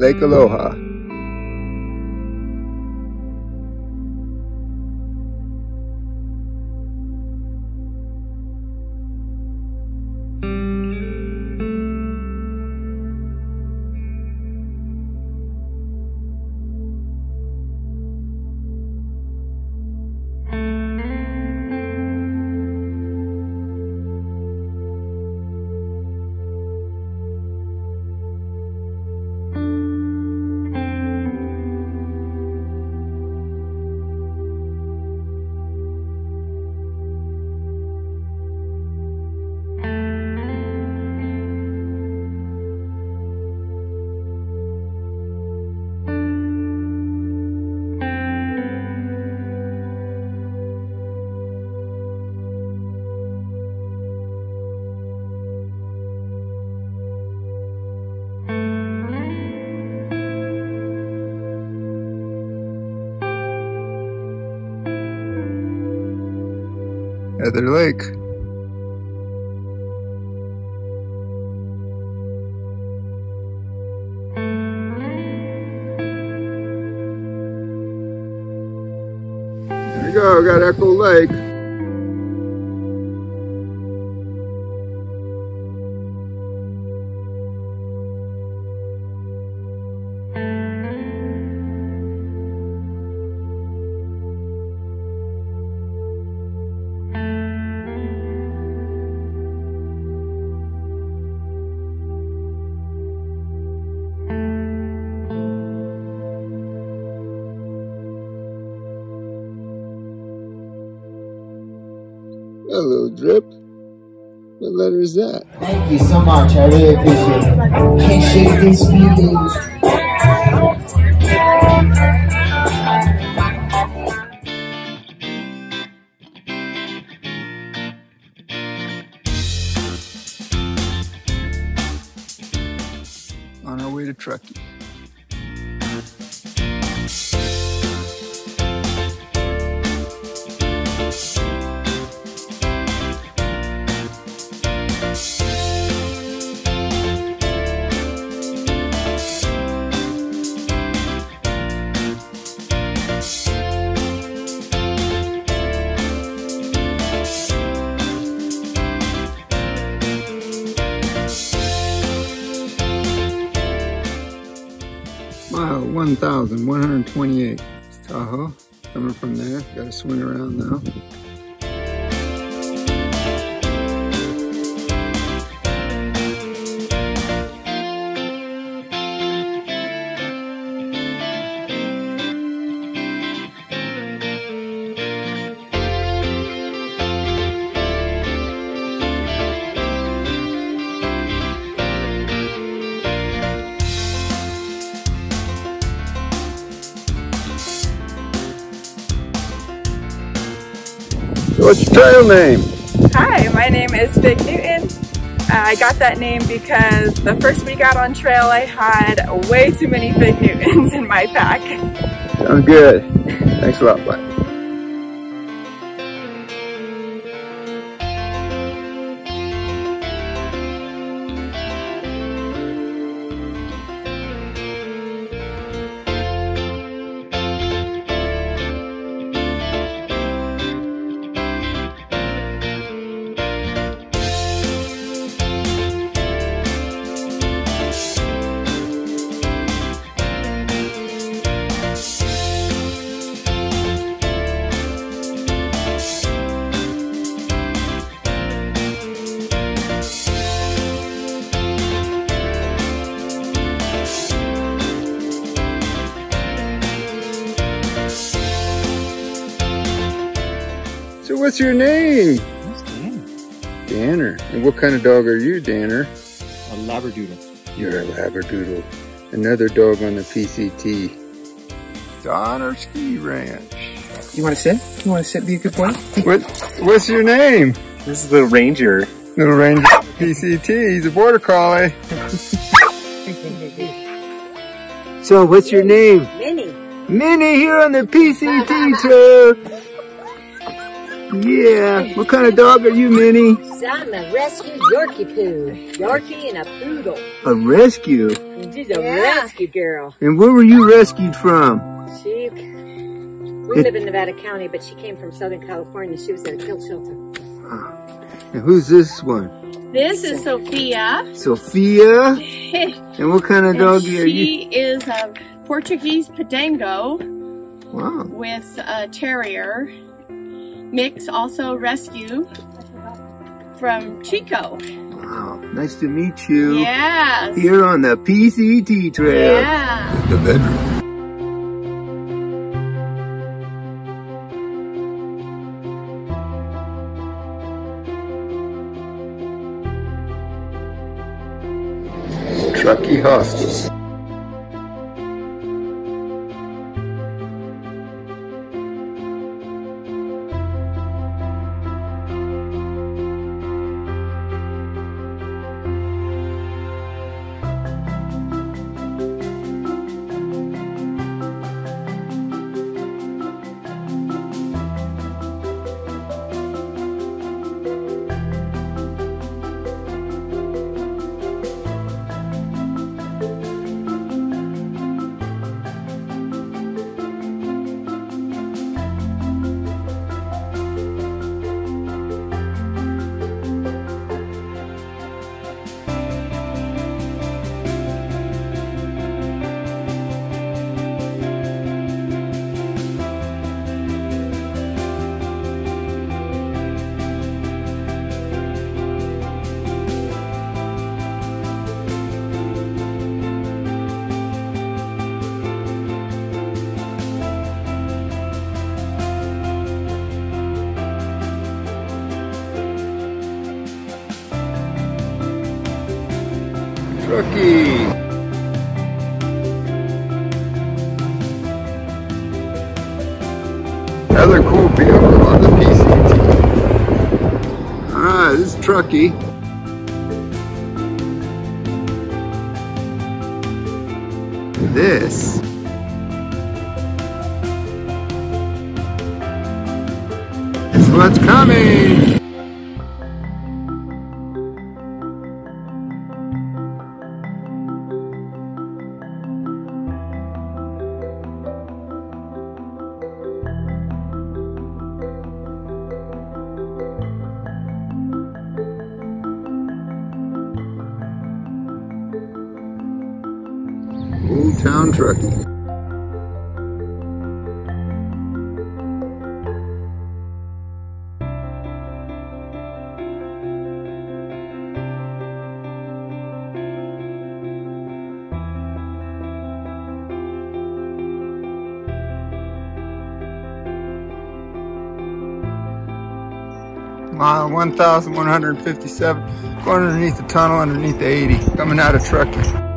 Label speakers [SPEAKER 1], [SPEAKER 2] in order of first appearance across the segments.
[SPEAKER 1] Lake Aloha. Lake. There we go, got Echo Lake. A little drip. What letter is that?
[SPEAKER 2] Thank you so much. I really appreciate it. Can't shake this feeling.
[SPEAKER 1] On our way to Truckee. 1,128. Tahoe. Uh-huh. Coming from there. Got to swing around now. What's your trail name?
[SPEAKER 3] Hi, my name is Fig Newton. Uh, I got that name because the first week out on trail I had way too many Fig Newtons in my pack.
[SPEAKER 1] Sounds good. Thanks a lot, bud. What's your name? Danner. Danner. And what kind of dog are you, Danner?
[SPEAKER 2] A labradoodle.
[SPEAKER 1] You're a Labradoodle. Another dog on the PCT. Donner Ski Ranch.
[SPEAKER 2] You want to sit? You want to sit? Be a good boy.
[SPEAKER 1] What? What's your name?
[SPEAKER 2] This is the ranger.
[SPEAKER 1] Little Ranger PCT. He's a border collie. So what's your name?
[SPEAKER 4] Minnie.
[SPEAKER 1] Minnie here on the PCT trail. Yeah. What kind of dog are you, Minnie?
[SPEAKER 4] I'm a rescue Yorkie poo. Yorkie and a poodle.
[SPEAKER 1] A rescue?
[SPEAKER 4] She's a rescue girl.
[SPEAKER 1] And where were you rescued from?
[SPEAKER 4] She, we live in Nevada County, but she came from Southern California. She was at a kill shelter. Ah.
[SPEAKER 1] And who's this one?
[SPEAKER 5] This is Sophia.
[SPEAKER 1] Sophia? and what kind of dog are you?
[SPEAKER 5] she is a Portuguese Podengo
[SPEAKER 1] Wow.
[SPEAKER 5] with a terrier. Mix also rescue from Chico.
[SPEAKER 1] Wow. Nice to meet you.
[SPEAKER 5] Yes.
[SPEAKER 1] Here on the PCT trail.
[SPEAKER 5] Yeah.
[SPEAKER 1] The bedroom. Truckee Hostel. Truckee. Another cool vehicle on the PCT. Alright, this is Truckee. This is what's coming. Town Truckee. Mile 1,157, going underneath the tunnel underneath the 80, coming out of Truckee.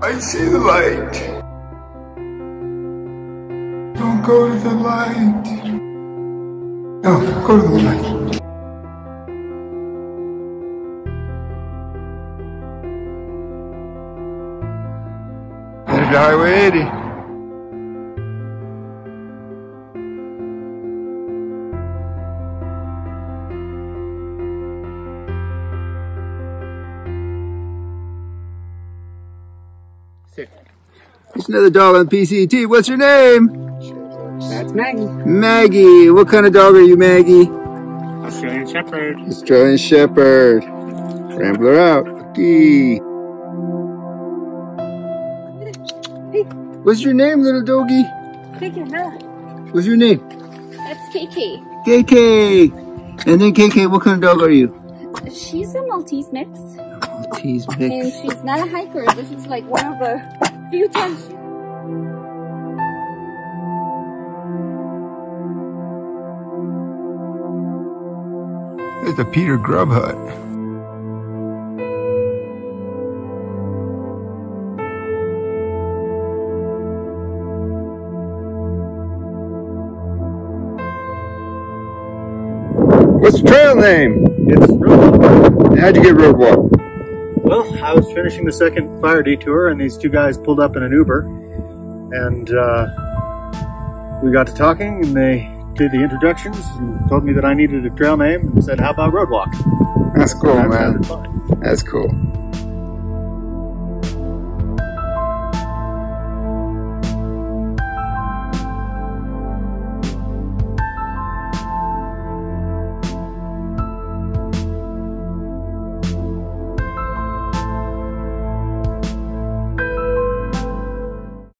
[SPEAKER 1] I see the light. Don't go to the light. No, go to the light. Highway 80. There's another dog on PCT. What's your name?
[SPEAKER 6] That's Maggie.
[SPEAKER 1] Maggie. What kind of dog are you, Maggie?
[SPEAKER 6] Australian Shepherd.
[SPEAKER 1] Australian Shepherd. Rambler out. Okay. What's your name, little doggy? What's your name?
[SPEAKER 7] That's KK.
[SPEAKER 1] KK. And then KK, what kind of dog are you?
[SPEAKER 7] She's a Maltese mix,
[SPEAKER 1] Maltese mix.
[SPEAKER 7] and she's not a hiker. This is like one of the few times.
[SPEAKER 1] There's the Peter Grubb Hut. What's the trail name?
[SPEAKER 6] It's Roadwalk.
[SPEAKER 1] How'd you get Roadwalk?
[SPEAKER 6] Well, I was finishing the second fire detour, and these two guys pulled up in an Uber, and uh, we got to talking and they did the introductions and told me that I needed a trail name and said, how about Roadwalk?
[SPEAKER 1] That's cool, man. That's cool.